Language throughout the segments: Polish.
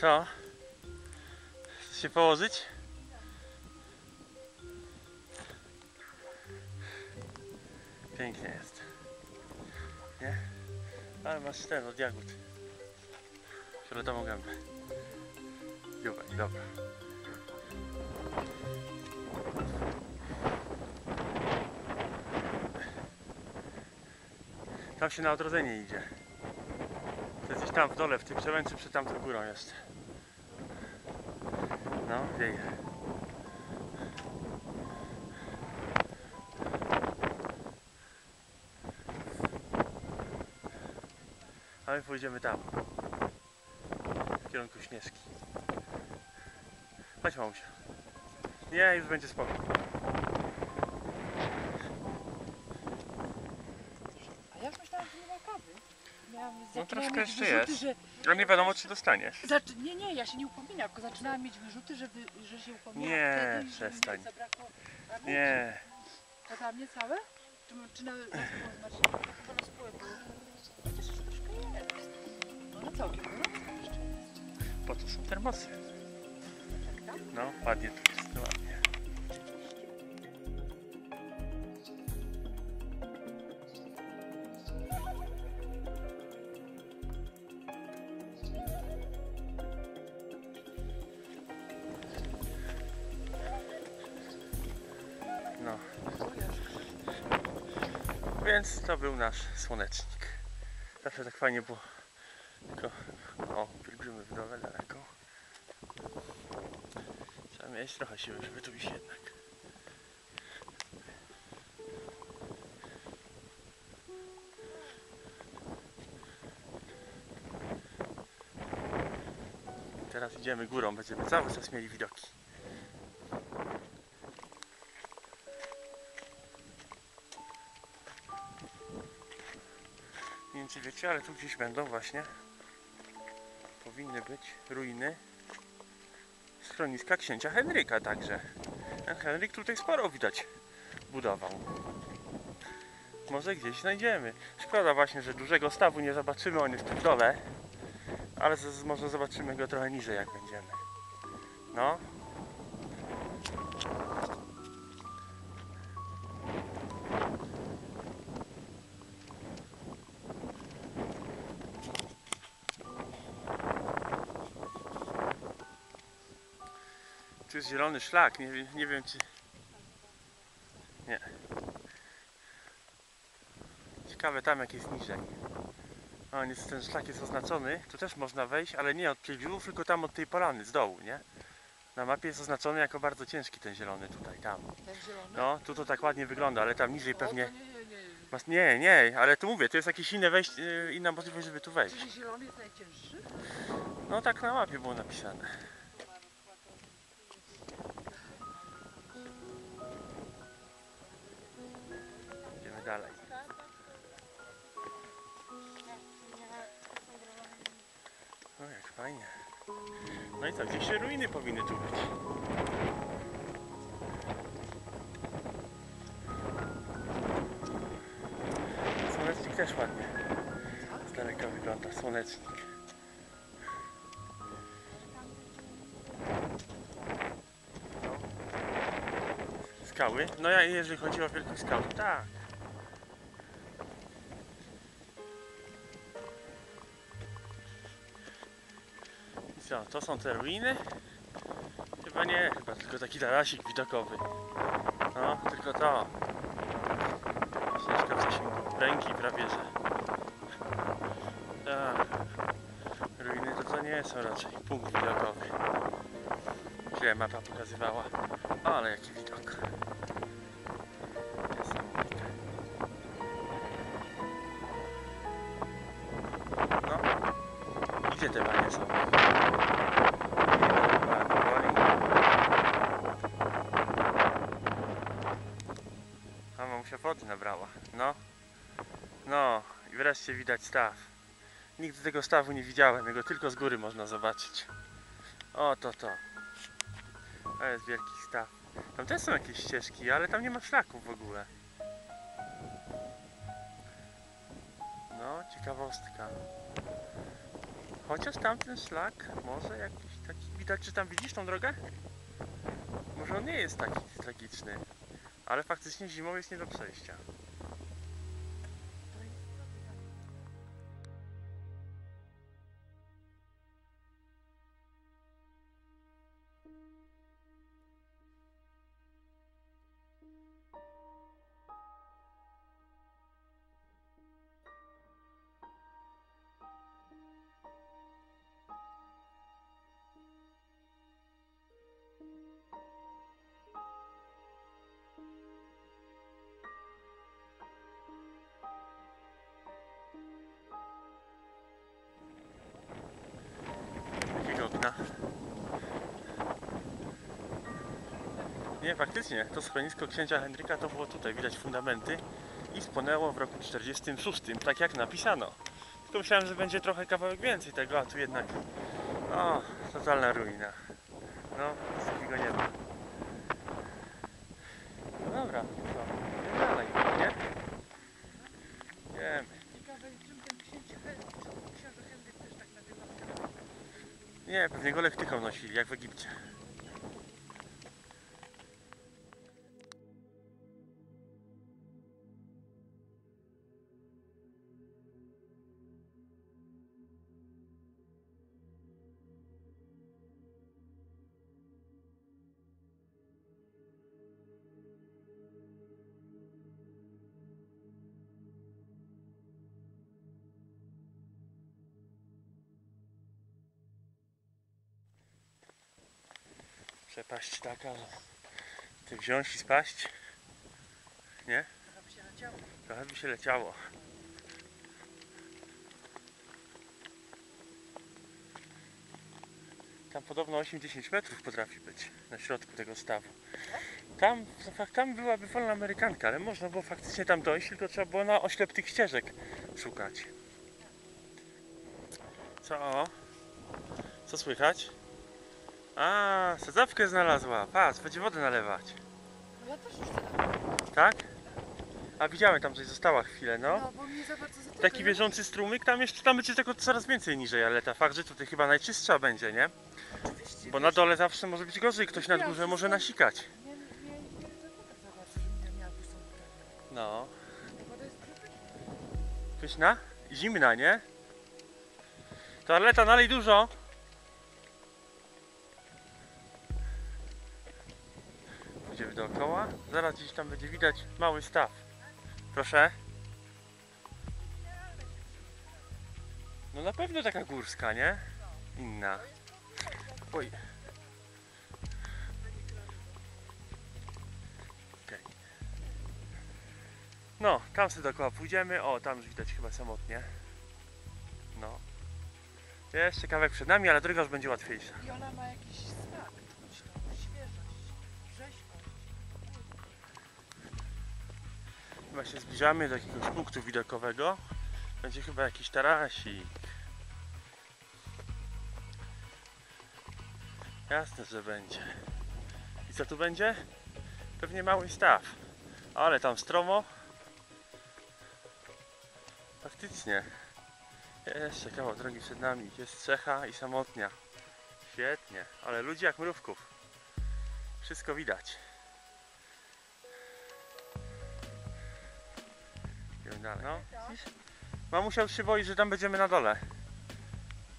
Co? Chcesz się położyć? Pięknie jest. Nie? Ale masz ten od jagód. Fioletową gębę. Dziubek, dobra. Tam się na odrodzenie idzie. To gdzieś tam w dole, w tej przełęczy przed tamtą górą jest. No, wieje. A my pójdziemy tam. W kierunku Śnieżki. Chodź mamusia. Nie, już będzie spokój. A ja myślałam, że nie ma kawy. Miałam, No troszkę jeszcze jest. Że, A nie wiadomo czy dostaniesz. zaczy... Nie, nie, ja się nie upominam, tylko zaczynałam mieć wyrzuty, że, wy... że się upominam. Nie, wtedy, przestań. Zabrakło. Nie. Dla mnie całe? Czy, czy na, znaczy. No całkiem jest. Po to są termosy. Tak, tak? No, ładnie tu jest, ładnie. Więc to był nasz słonecznik. Zawsze tak fajnie było. Tylko, o, pielgrzymy w dole daleko. Trzeba mieć trochę siły, żeby tu iść jednak. Teraz idziemy górą, będziemy cały czas mieli widoki. Wiecie, ale tu gdzieś będą właśnie powinny być ruiny schroniska księcia Henryka także. Henryk tutaj sporo widać budował. Może gdzieś znajdziemy. Szkoda właśnie, że dużego stawu nie zobaczymy, on jest w dole. Ale z, może zobaczymy go trochę niżej jak będziemy. No. Tu jest zielony szlak, nie, nie wiem czy... Nie. Ciekawe tam jak jest niżej. O, jest, ten szlak jest oznaczony, tu też można wejść, ale nie od pielgrzymów, tylko tam od tej polany, z dołu, nie? Na mapie jest oznaczony jako bardzo ciężki ten zielony tutaj, tam. Ten zielony? No, tu to tak ładnie wygląda, ale tam niżej pewnie... nie, nie, ale tu mówię, to jest jakieś inne wejście, yy, inna możliwość, żeby tu wejść. Czy zielony jest najcięższy? No tak na mapie było napisane. No i co, gdzieś się ruiny powinny tu być. Słonecznik też ładnie. Z daleka wygląda słonecznik. Skały? No ja jeżeli chodzi o wielkość skał, to tak. Co, to są te ruiny? Chyba nie, chyba tylko taki tarasik widokowy. No, tylko to. Ścieżka w zasięgu ręki prawie, że. Tak. Ruiny to to nie są raczej punkt widokowy. Źle mapa pokazywała. Ale jaki widok. No. Gdzie te panie są? Chyba powoli. Mamusia wody nabrała. No. No. I wreszcie widać staw. Nigdy tego stawu nie widziałem. Jego tylko z góry można zobaczyć. O, to to. To jest wielki staw. Tam też są jakieś ścieżki, ale tam nie ma szlaków w ogóle. No, ciekawostka. Chociaż tamten szlak może jakiś taki... Widać, czy tam widzisz tą drogę? Może on nie jest taki tragiczny. Ale faktycznie zimą jest nie do przejścia. Okna? Nie, faktycznie, to schronisko księcia Henryka to było tutaj, widać fundamenty i spłonęło w roku 46, tak jak napisano. Tylko myślałem, że będzie trochę kawałek więcej tego, a tu jednak, o, totalna ruina. No, takiego nie ma. No dobra, idziemy dalej, nie? Wiemy. Ciekawe, czym ten księcie Henryk, czy książę Henryk też tak nazywa. Nie, pewnie go lektyką nosili, jak w Egipcie. Przepaść taka, że ty wziąć i spaść, Trochę by się leciało. trochę by się leciało. Tam podobno 8-10 metrów potrafi być na środku tego stawu. Tam, tam byłaby wolna amerykanka, ale można było faktycznie tam dojść, tylko trzeba było na oślep tych ścieżek szukać. Co? Co słychać? A, sadzawkę znalazła. Patrz, będzie wodę nalewać. No ja też już. Tak? A widziałem tam coś została chwilę, no. No, bo mnie za bardzo. Taki bieżący strumyk, tam jeszcze tam będzie tego coraz więcej niżej, ale ta fakt, że tutaj chyba najczystsza będzie, nie? Oczywiście. Bo na dole zawsze może być gorzej, ktoś na górze może nasikać. Nie, nie, nie, nie zatyka za bardzo, że mnie miały są prawie. No. Woda jest trochę... Pyszna? Zimna, nie? Toaleta, nalej dużo. Idziemy dookoła. Zaraz gdzieś tam będzie widać mały staw. Proszę. No na pewno taka górska, nie? Inna. Oj. Okej. No, tam sobie dookoła pójdziemy. O, tam już widać chyba samotnie. No. Jeszcze kawałek przed nami, ale droga już będzie łatwiejsza. I ona ma jakiś Chyba się zbliżamy do jakiegoś punktu widokowego. Będzie chyba jakiś tarasik. Jasne, że będzie. I co tu będzie? Pewnie mały staw. Ale tam stromo. Faktycznie. Jeszcze kawał drogi przed nami. Jest strzecha i samotnia. Świetnie. Ale ludzi jak mrówków. Wszystko widać. Idziemy dalej. No, widzisz? Mamusia już się boi, że tam będziemy na dole.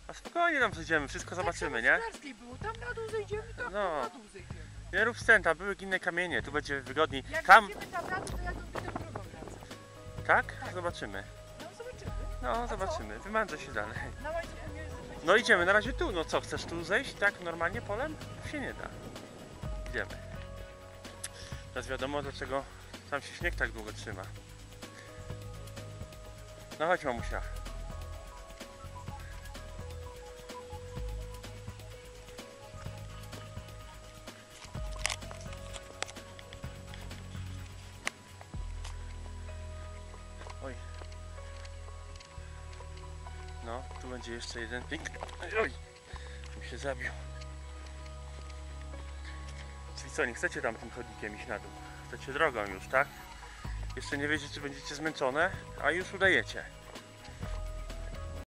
A spokojnie tam zejdziemy, wszystko zobaczymy, nie? Tak samo w było, tam na dół zejdziemy, tam No. na dół zejdziemy. Nie rób tam były inne kamienie, tu będzie wygodniej. Jak Tam, zejdziemy tam na dół, to tą drogą wracał. tak? Zobaczymy. No zobaczymy. No, zobaczymy. Wymęczę się dalej. Na łańcuchu nie jest No idziemy, na razie tu. No co, chcesz tu zejść tak normalnie polem? Się nie da. Idziemy. Teraz wiadomo, dlaczego tam się śnieg tak długo trzyma. No chodź mamusia. Oj. No, tu będzie jeszcze jeden piękny. Oj, mi się zabił. Czyli co, nie chcecie tam tym chodnikiem iść na dół? Chcecie drogą już, tak? Jeszcze nie wiecie, czy będziecie zmęczone, a już udajecie.